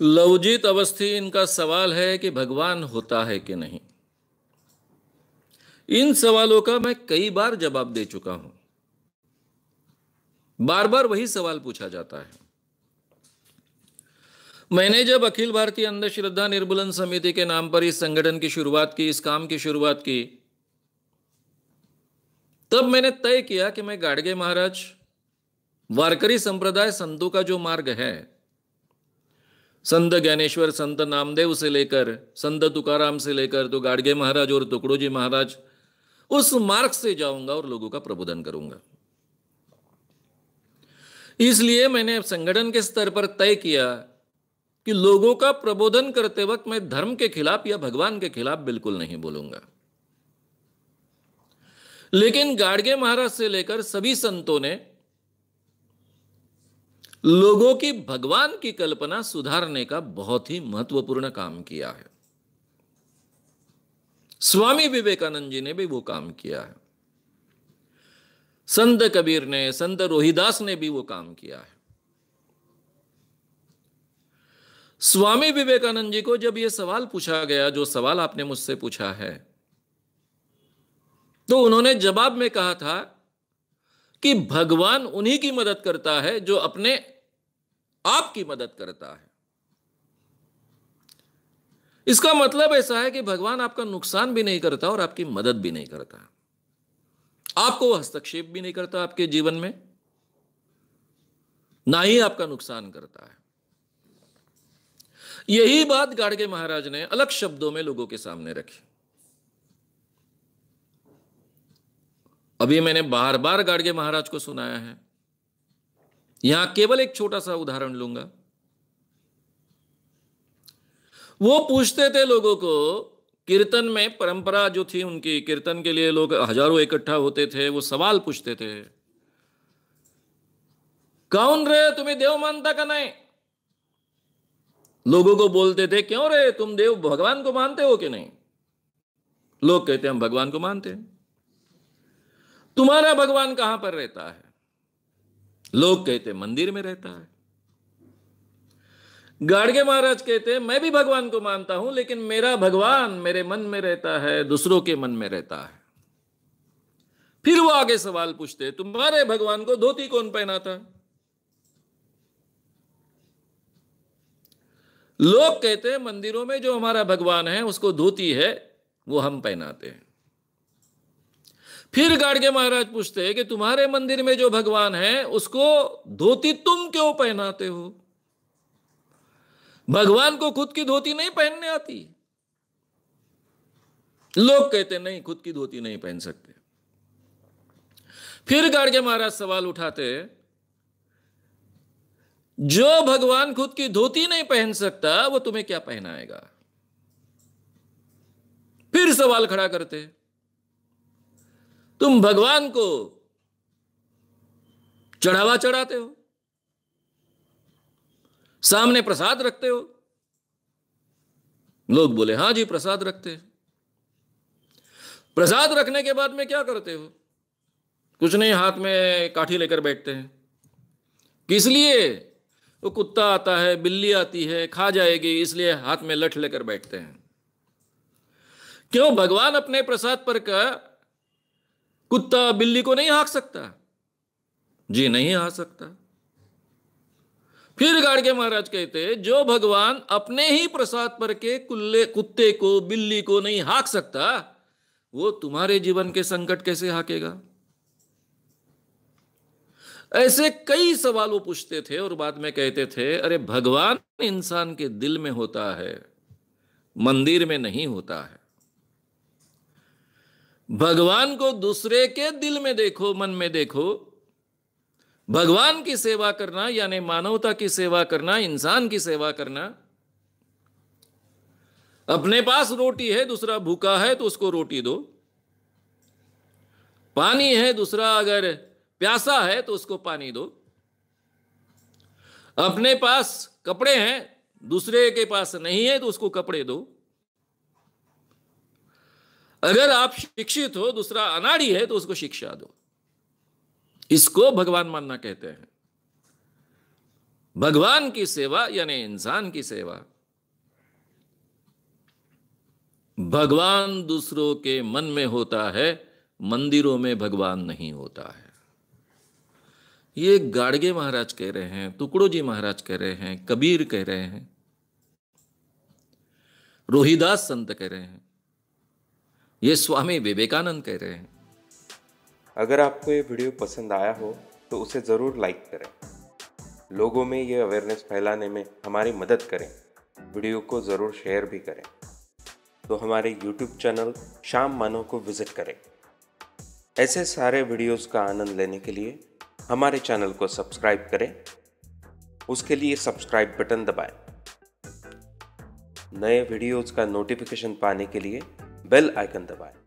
लवजीत अवस्थी इनका सवाल है कि भगवान होता है कि नहीं। इन सवालों का मैं कई बार जवाब दे चुका हूँ। बार बार वही सवाल पूछा जाता है। मैंने जब अखिल भारतीय अंधश्रद्धा निर्मूलन समिति के नाम पर इस संगठन की शुरुआत की, इस काम की शुरुआत की, तब मैंने तय किया कि मैं गाड़गे महाराज, वारकरी संप्रदाय संतों का जो मार्ग है संत ज्ञानेश्वर, संत नामदेव से लेकर, संत तुकाराम से लेकर तो गाड़गे महाराज और टुकड़ो जी महाराज, उस मार्ग से जाऊँगा और लोगों का प्रबोधन करूँगा। इसलिए मैंने संगठन के स्तर पर तय किया कि लोगों का प्रबोधन करते वक्त मैं धर्म के खिलाफ या भगवान के खिलाफ बिल्कुल नहीं बोलूँगा। लेकिन गाड़गे महाराज से लेकर सभी संतों ने लोगों की भगवान की कल्पना सुधारने का बहुत ही महत्वपूर्ण काम किया है। स्वामी विवेकानंद जी ने भी वो काम किया है। संत कबीर ने, संत रोहिदास ने भी वो काम किया है। स्वामी विवेकानंद जी को जब यह सवाल पूछा गया, जो सवाल आपने मुझसे पूछा है तो उन्होंने जवाब में कहा था कि भगवान उन्हीं की मदद करता है जो अपने आप की मदद करता है। इसका मतलब ऐसा है कि भगवान आपका नुकसान भी नहीं करता और आपकी मदद भी नहीं करता। आपको हस्तक्षेप भी नहीं करता आपके जीवन में। ना ही आपका नुकसान करता है। यही बात गाड़गे महाराज ने अलग शब्दों में लोगों के सामने रखी। अभी मैंने बार बार गाड़गे महाराज को सुनाया है। यहाँ केवल एक छोटा सा उदाहरण लूँगा। वो पूछते थे लोगों को, कीर्तन में परंपरा जो थी उनकी, कीर्तन के लिए लोग हज़ारों इकट्ठा होते थे, वो सवाल पूछते थे, कौन रे, तुम्हें देव मानता का नहीं? लोगों को बोलते थे, क्यों रे, तुम देव भगवान को मानते हो कि नहीं? लोग कहते, हम भगवान को मानते हैं। तुम्हारा भगवान कहाँ पर रहता है? लोग कहते मंदिर में रहता है। गाड़गे महाराज कहते मैं भी भगवान को मानता हूँ, लेकिन मेरा भगवान मेरे मन में रहता है, दूसरों के मन में रहता है। फिर वो आगे सवाल पूछते तुम्हारे भगवान को धोती कौन पहनाता? लोग कहते हैं, मंदिरों में जो हमारा भगवान है, उसको धोती है, वो हम पहनाते हैं। फिर गाड़गे महाराज पूछते हैं कि तुम्हारे मंदिर में जो भगवान है, उसको धोती तुम क्यों पहनाते हो? भगवान को खुद की धोती नहीं पहनने आती। लोग कहते, नहीं, खुद की धोती नहीं पहन सकते। फिर गाड़गे महाराज सवाल उठाते जो भगवान खुद की धोती नहीं पहन सकता, वो तुम्हें क्या पहनाएगा? फिर सवाल खड़ा करते तुम भगवान को चढ़ावा चढ़ाते हो, सामने प्रसाद रखते हो। लोग बोले, हाँ जी, प्रसाद रखते हैं। प्रसाद रखने के बाद में क्या करते हो? कुछ नहीं, हाथ में काठी लेकर बैठते हैं। किस लिए? वो कुत्ता आता है, बिल्ली आती है, खा जाएगी, इसलिए हाथ में लठ लेकर बैठते हैं। क्यों? भगवान अपने प्रसाद पर का कुत्ता बिल्ली को नहीं हाँक सकता। जी नहीं हाँक सकता। फिर गाड़गे महाराज कहते, जो भगवान अपने ही प्रसाद पर के कुल्ले, कुत्ते को, बिल्ली को नहीं हाँक सकता, वो तुम्हारे जीवन के संकट कैसे हाकेगा? ऐसे कई सवाल वो पूछते थे और बाद में कहते थे, अरे, भगवान इंसान के दिल में होता है, मंदिर में नहीं होता है। भगवान को दूसरे के दिल में देखो, मन में देखो। भगवान की सेवा करना, यानी मानवता की सेवा करना, इंसान की सेवा करना। अपने पास रोटी है, दूसरा भूखा है तो उसको रोटी दो। पानी है, दूसरा अगर प्यासा है तो उसको पानी दो। अपने पास कपड़े हैं, दूसरे के पास नहीं है तो उसको कपड़े दो। अगर आप शिक्षित हो, दूसरा अनाड़ी है तो उसको शिक्षा दो। इसको भगवान मानना कहते हैं। भगवान की सेवा, यानी इंसान की सेवा। भगवान दूसरों के मन में होता है, मंदिरों में भगवान नहीं होता है। ये गाड़गे महाराज कह रहे हैं टुकड़ो जी महाराज कह रहे हैं, कबीर कह रहे हैं, रोहिदास संत कह रहे हैं। ये स्वामी विवेकानंद कह रहे हैं। अगर आपको ये वीडियो पसंद आया हो तो उसे ज़रूर लाइक करें। लोगों में ये अवेयरनेस फैलाने में हमारी मदद करें। वीडियो को ज़रूर शेयर भी करें। तो हमारे यूट्यूब चैनल शाम मानो को विज़िट करें। ऐसे सारे वीडियोस का आनंद लेने के लिए हमारे चैनल को सब्सक्राइब करें। उसके लिए सब्सक्राइब बटन दबाएँ। नए वीडियोस का नोटिफिकेशन पाने के लिए बेल आइकन दबाएँ।